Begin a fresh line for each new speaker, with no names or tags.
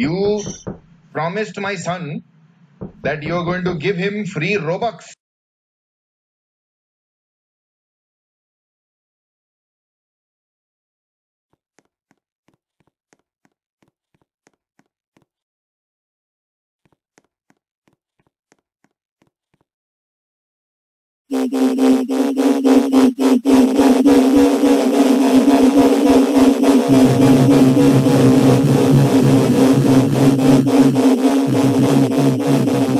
You promised my son that you are going to give him free Robux. Thank you.